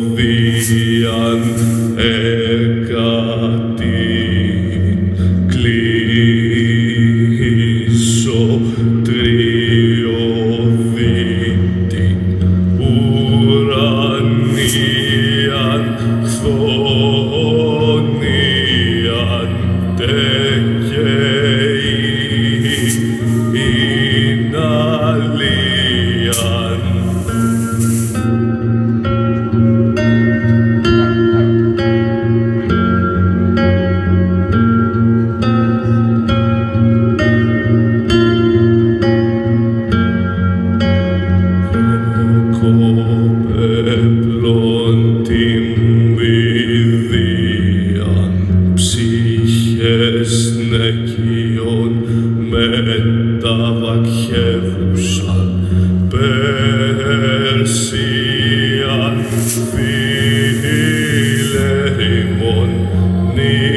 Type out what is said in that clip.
Ινωδίαν εκατήν κλείσω τριωδίτην τα βακχεύουσαν περσία φίλε ρημονή